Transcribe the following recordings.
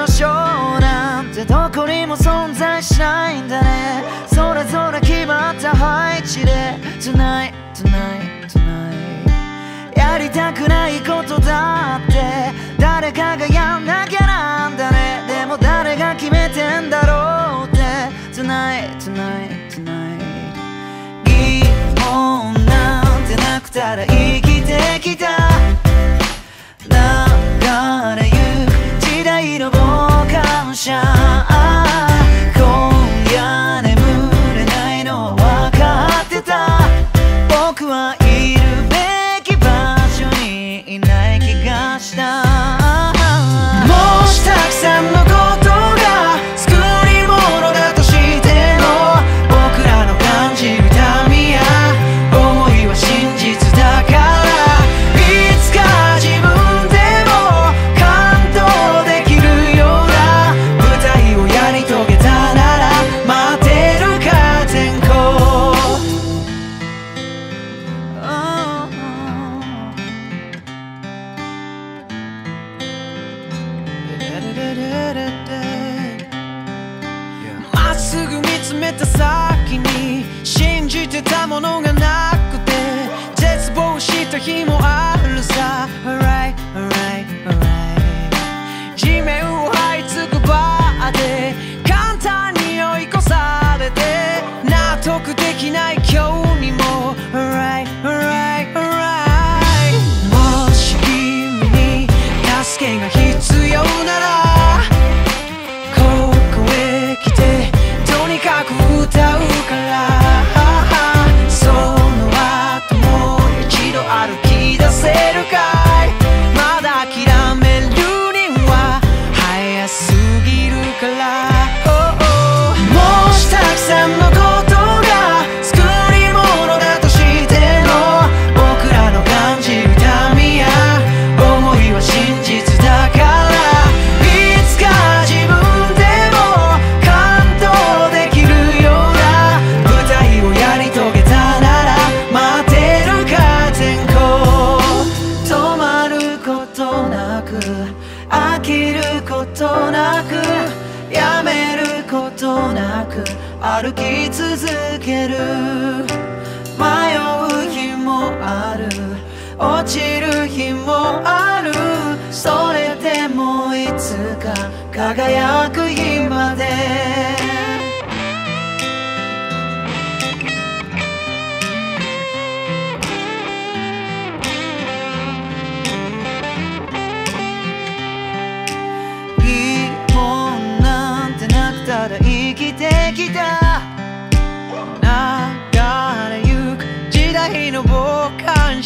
の章なんてどこにも存在しないんだね。それぞれ決まった配置で。Tonight, tonight, tonight やりたくないことだって。誰かがやんなきゃなんだね。でも誰が決めてんだろうって。Tonight, tonight, tonight 疑問なんてなくたらいい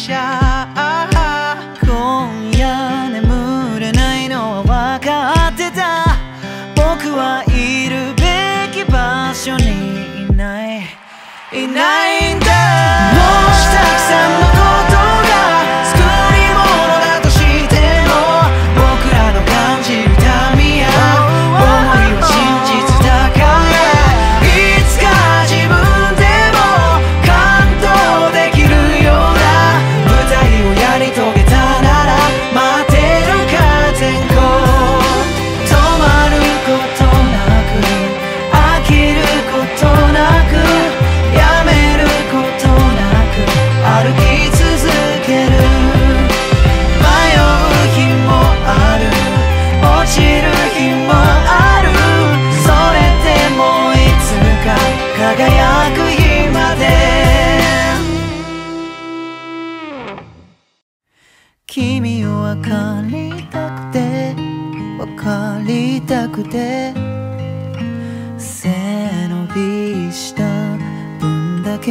今夜眠れないのは分かってた。僕はいるべき場所にいない。いない。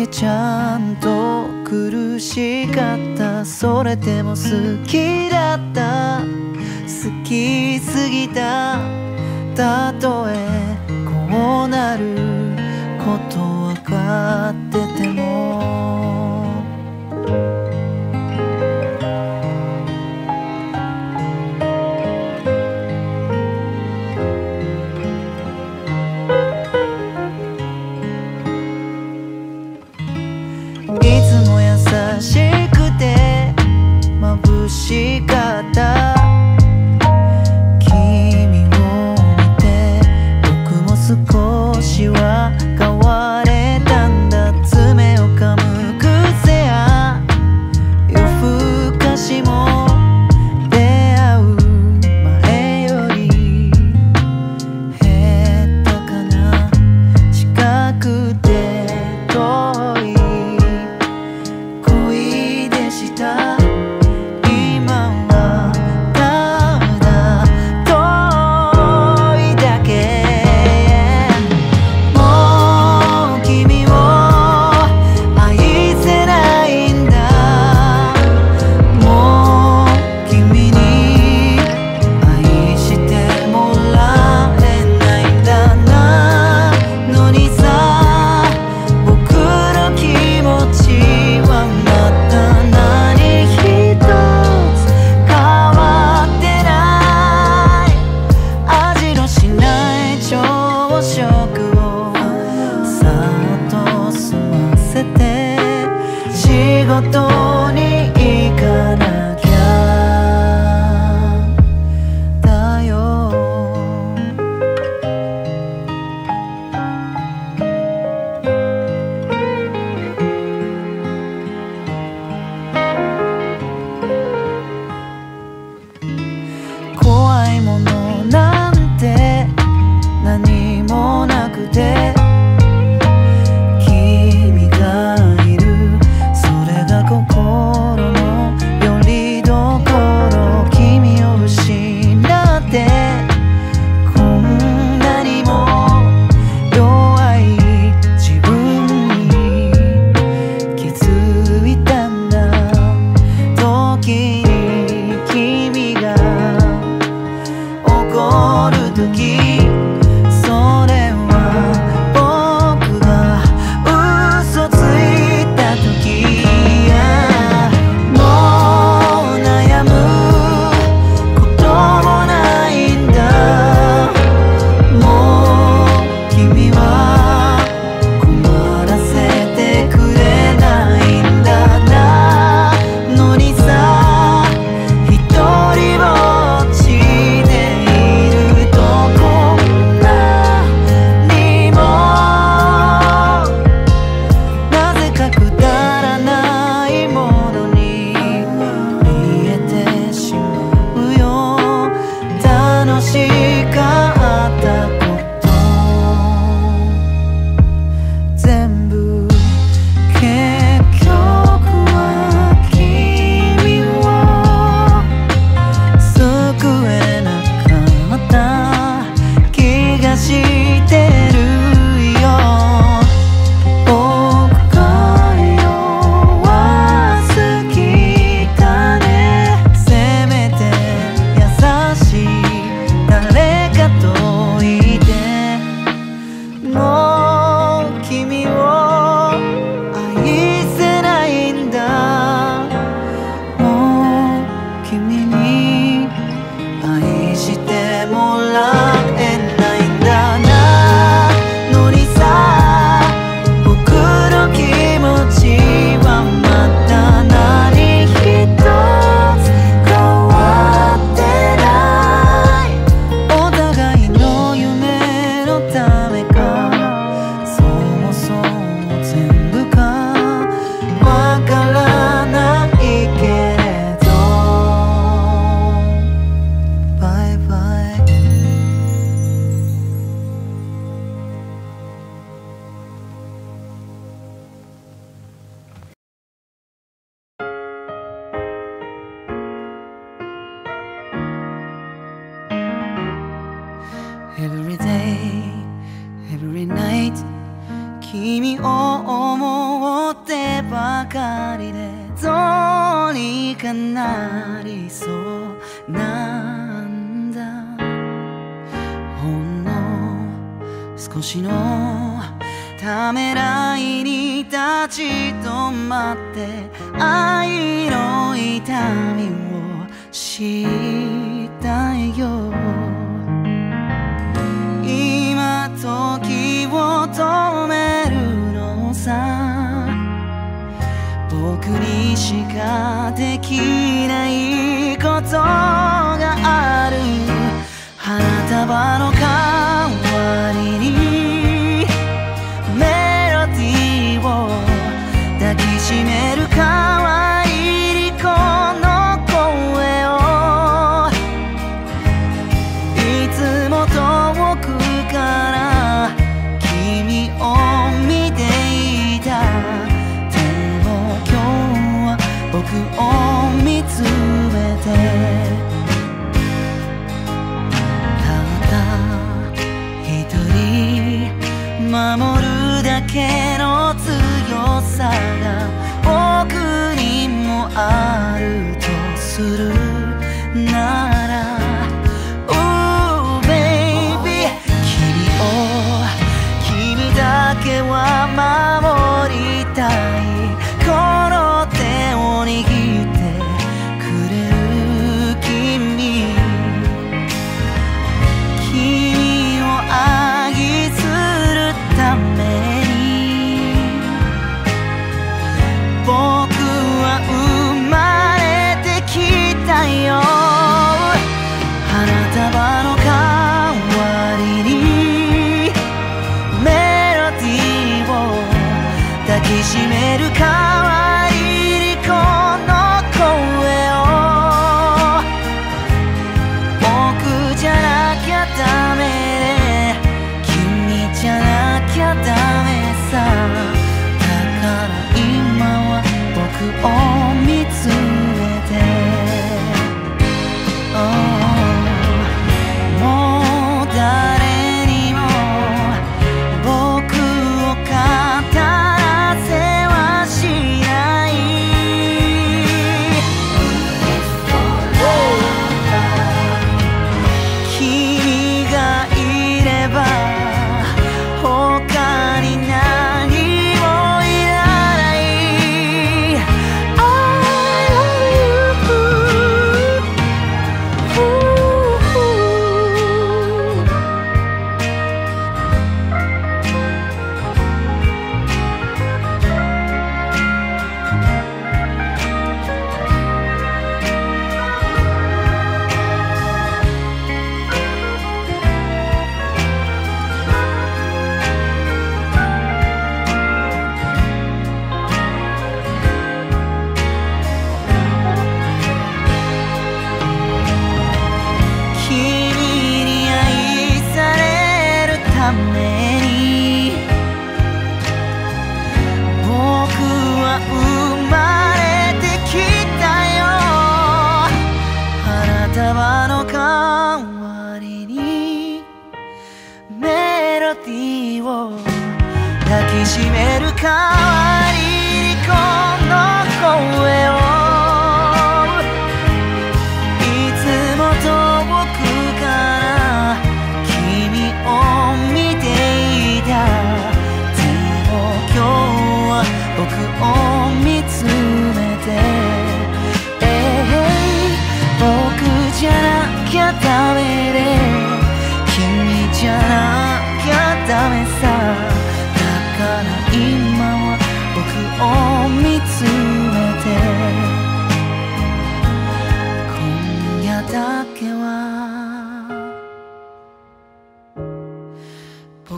ちゃんと苦しかった。それでも好きだった。好きすぎた。たとえこうなることわかった。膝盖。て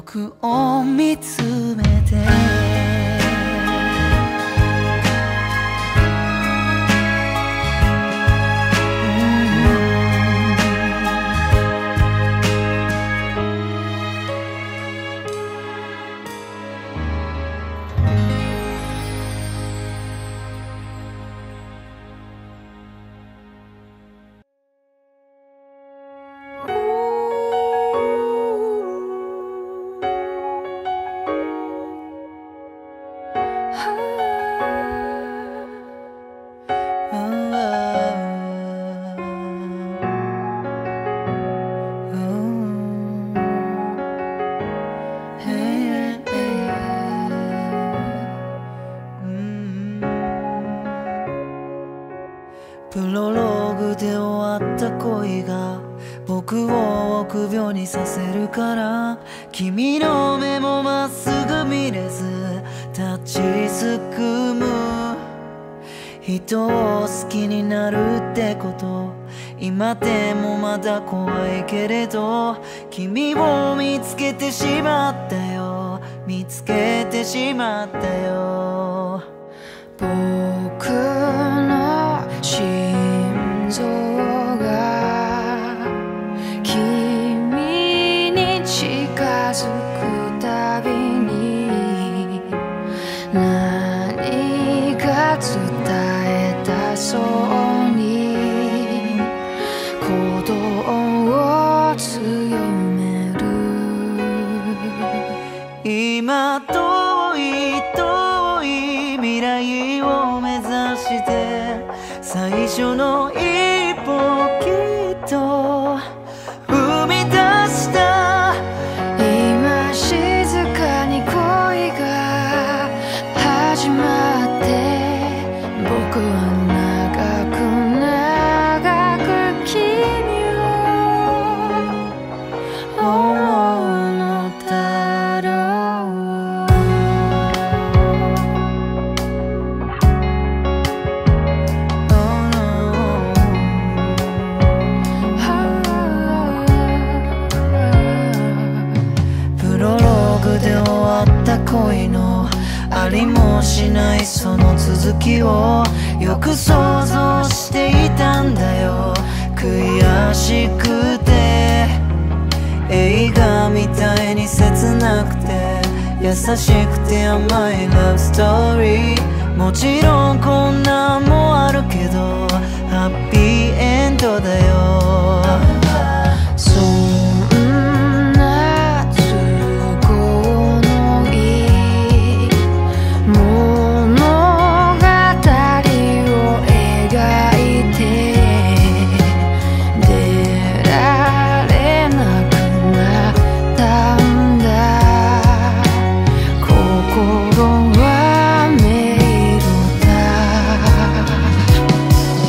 僕を見つめて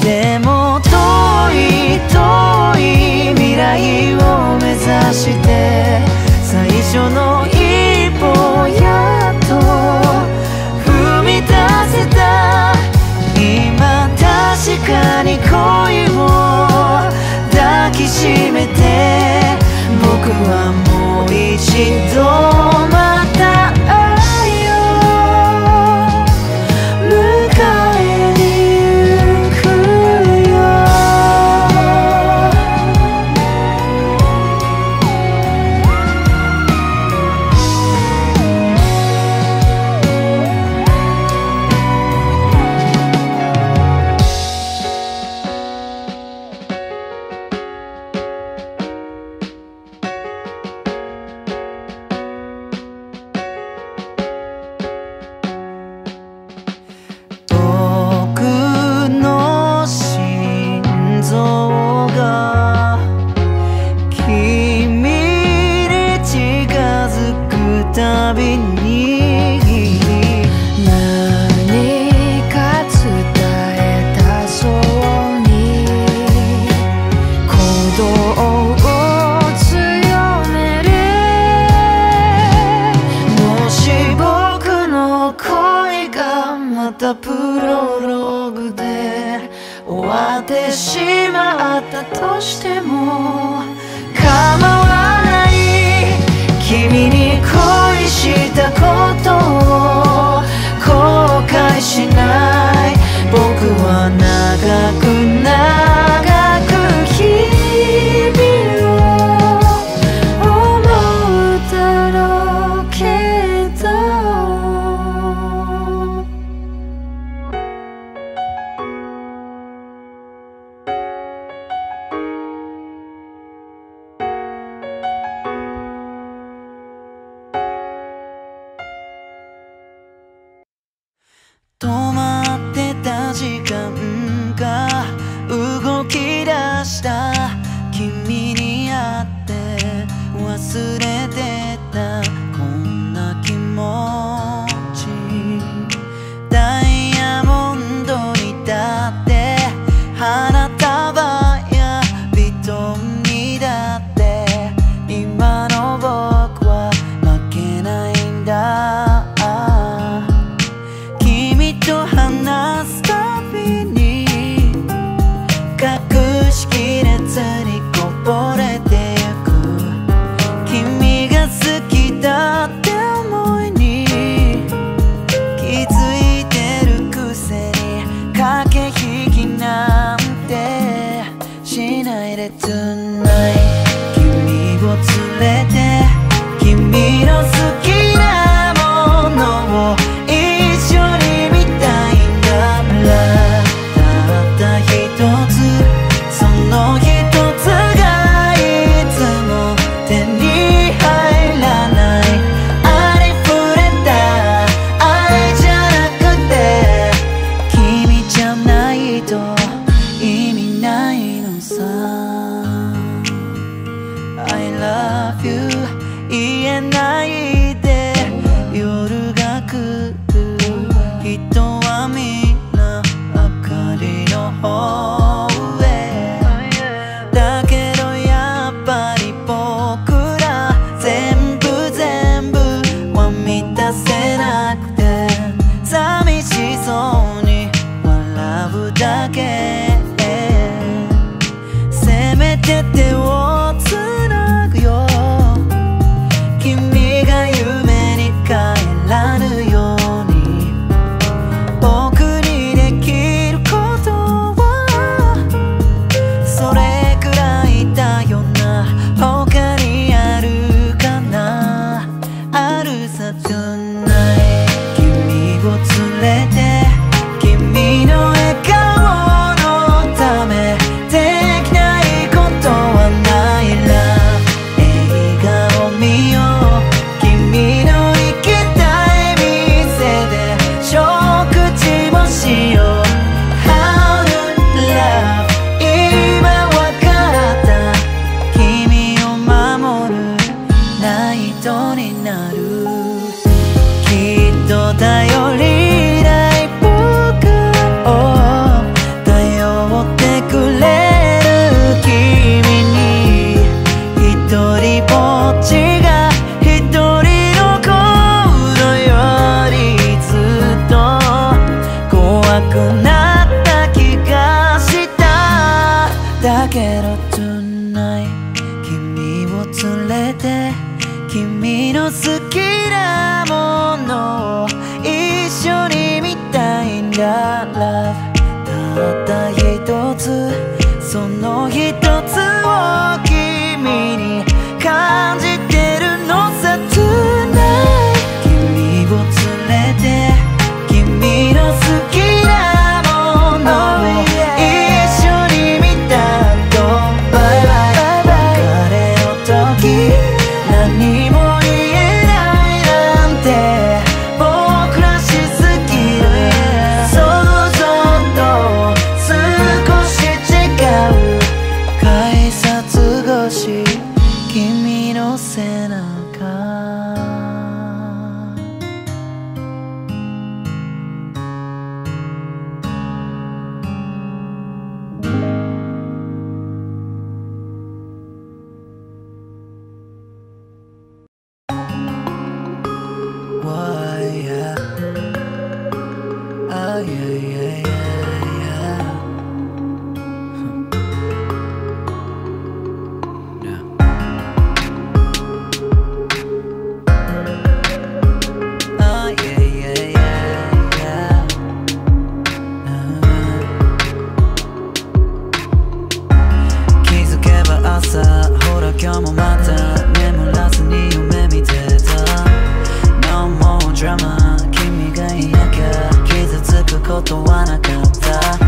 でも遠い遠い未来を目指して最初の一歩やっと踏み出せた今確かに恋を抱きしめて僕はもう一度。ことはなかった。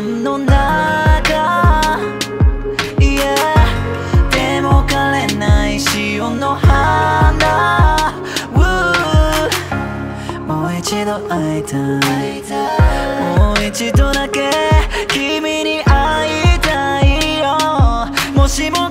間の中？Yeah、でも枯れない潮の花、Woo、もう一度会いたい。もう一度だけ君に会いたいよ。もしも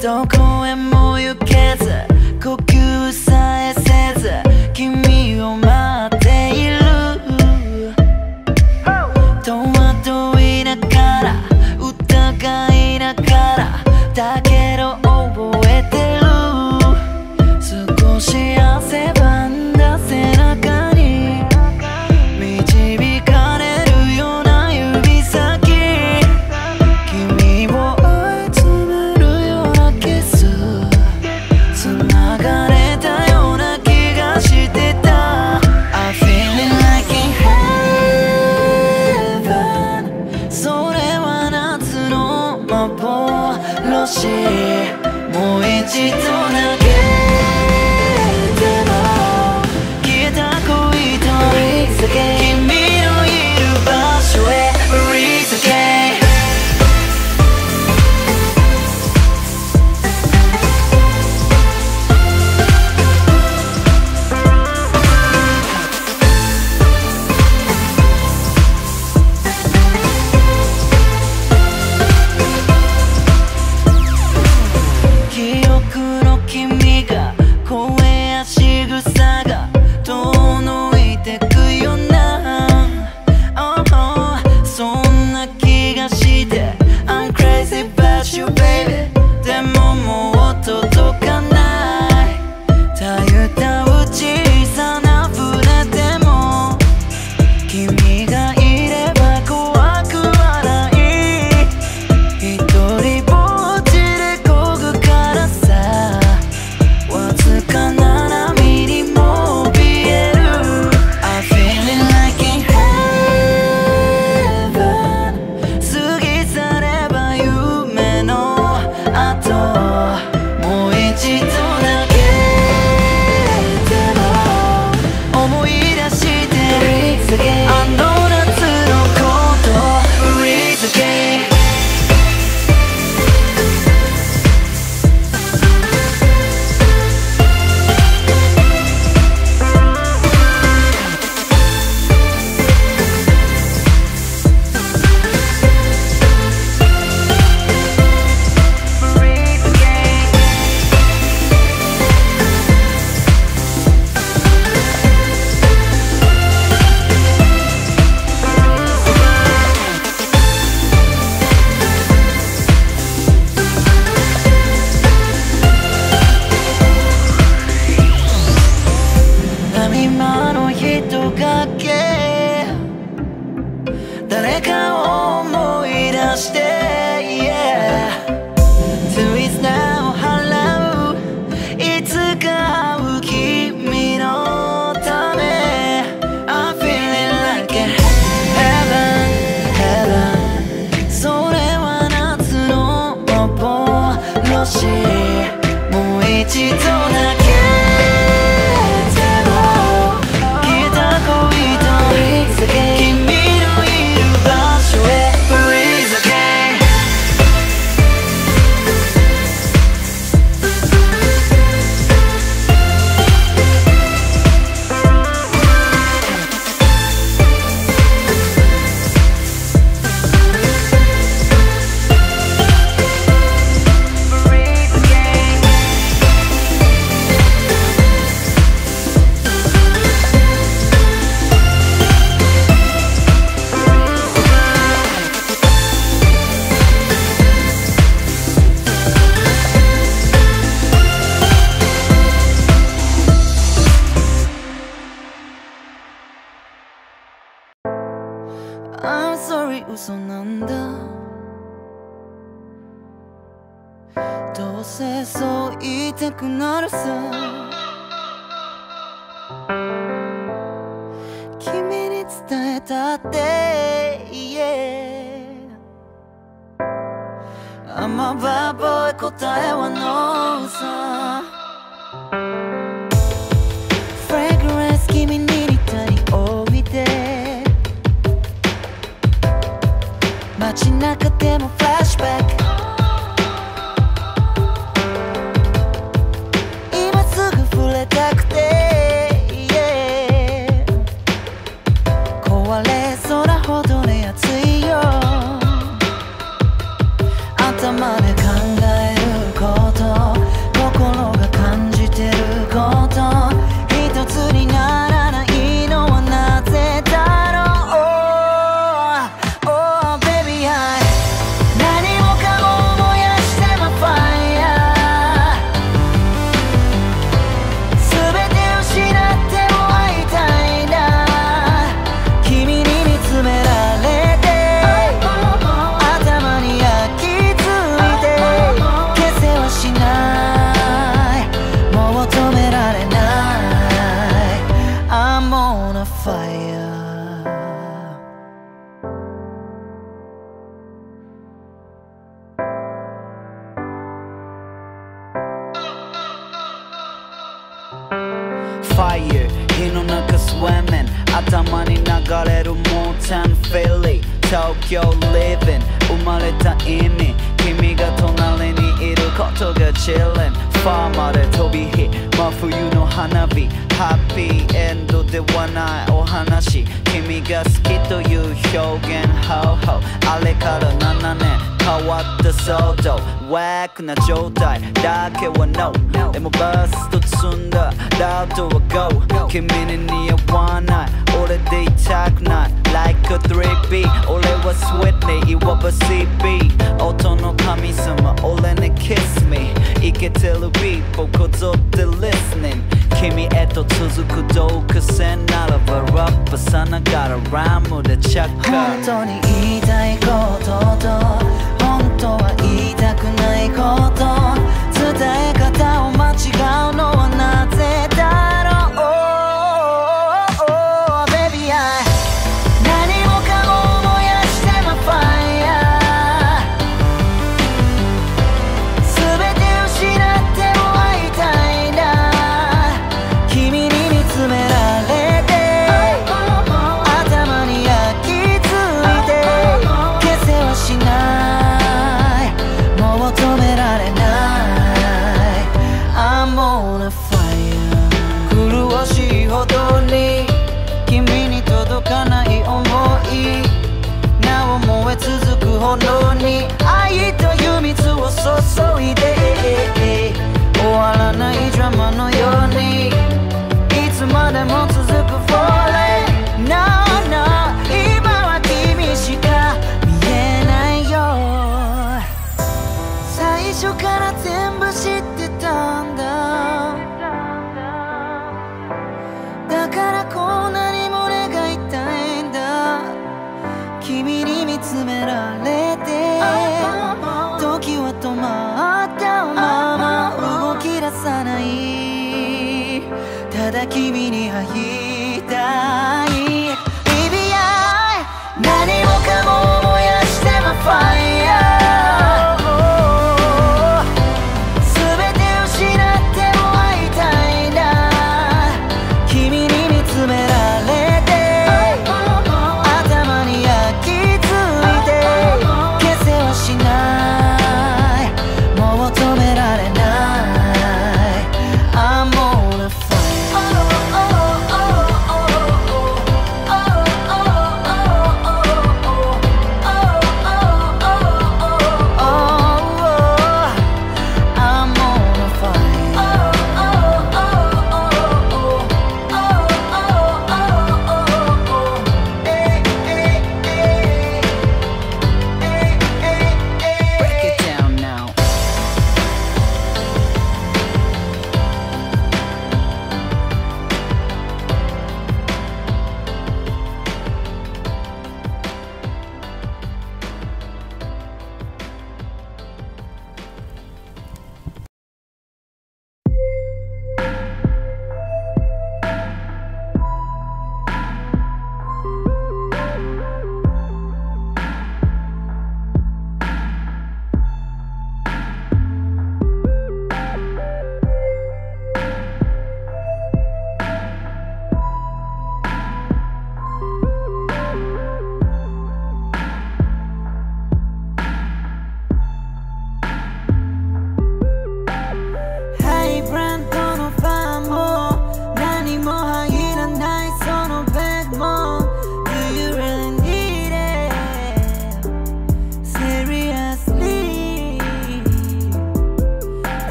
どこへも行けず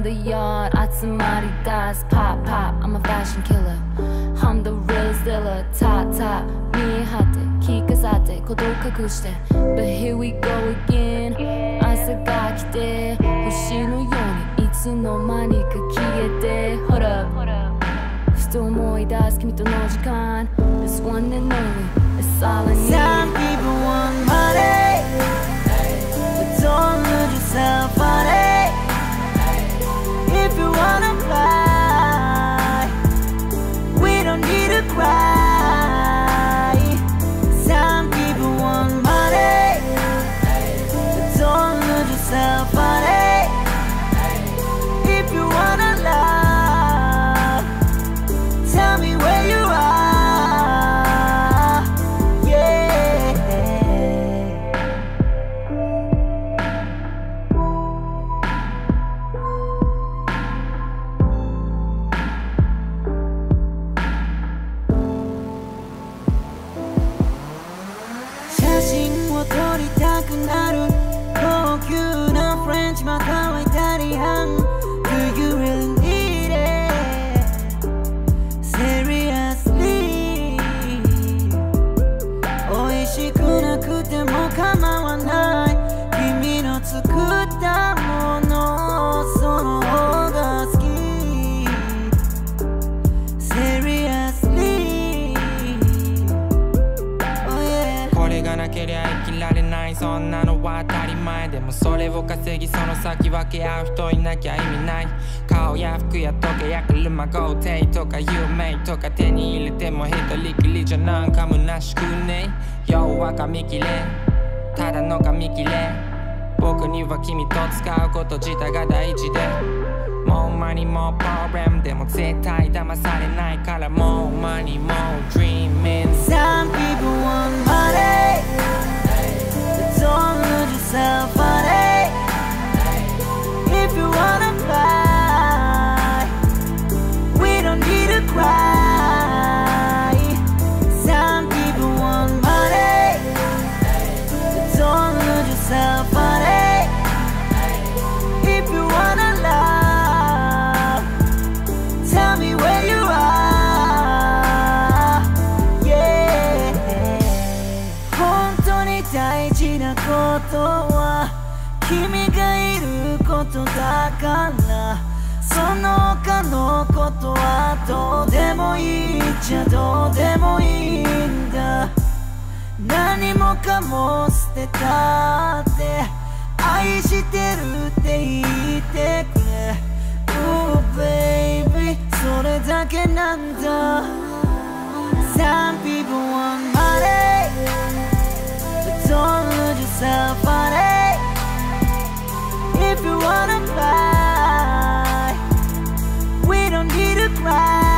in the yard 集まり出す Pop pop I'm a fashion killer I'm the real dealer Top top 見え張って着飾って鼓動隠して But here we go again 朝が来て星のようにいつの間にか消えて Hold up ふと思い出す君との時間 This one and only It's all I need Some people want money, but don't lose yourself on it. If you wanna れを稼ぎその先分け合う人いなきゃ意味ない。顔や服や時計や車豪邸とか有名とか手に入れても一人きりじゃなんか虚しくね。要は紙切れただの紙切れ僕には君と使うこと自体が大事で。もうマニもプログラムでも絶対騙されないからもうマニも Dreaming Some people want money, but don't lose yourself on it. If you wanna fly, we don't need to cry. の他のことはどうでもいいじゃどうでもいいんだ何もかも捨てたって愛してるって言ってくれ Oh baby それだけなんだ Some people want money But don't lose yourself on it If you wanna fly right.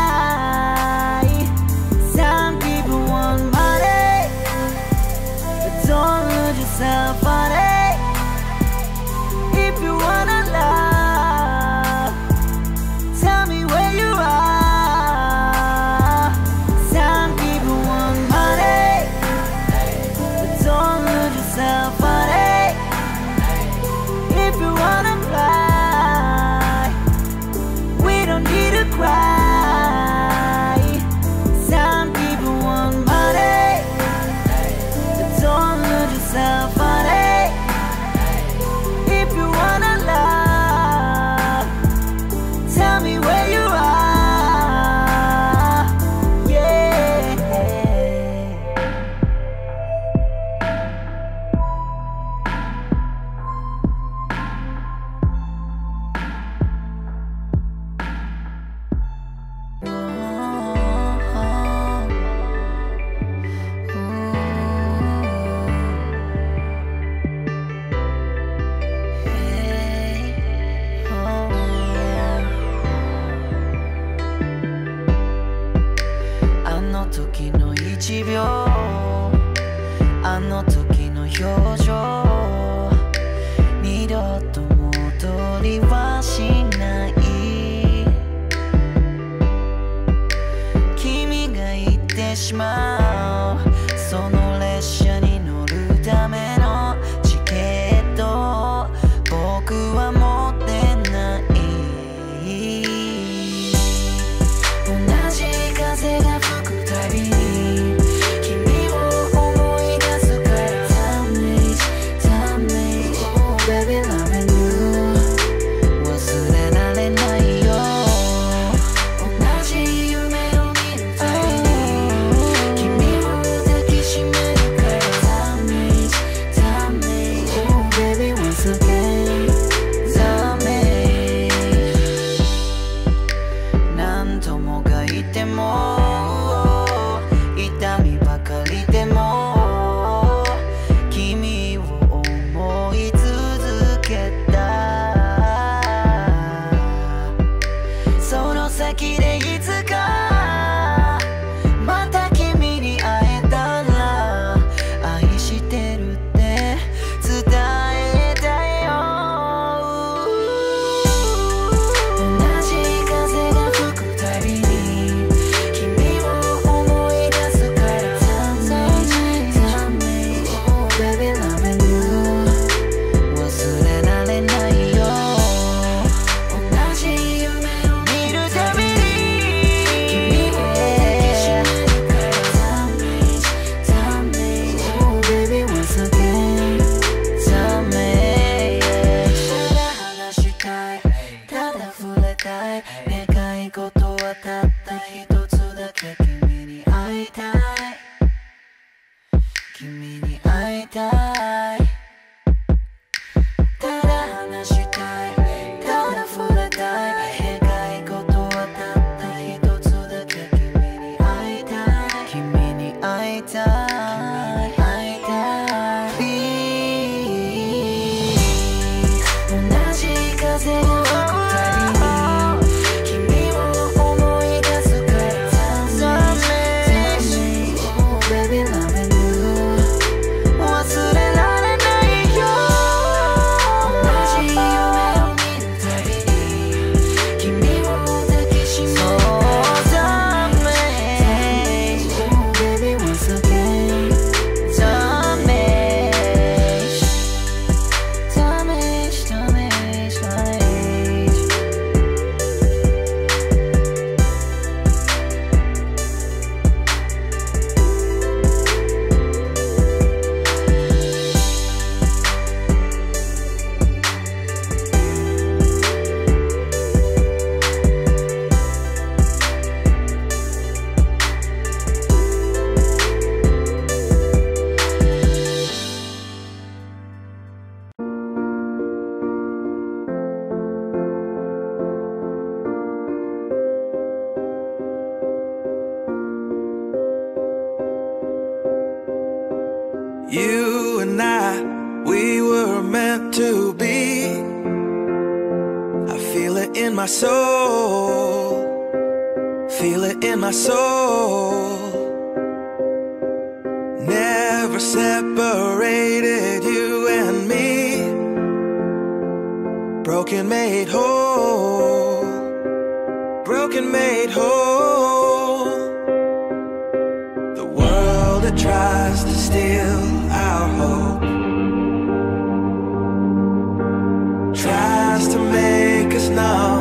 now.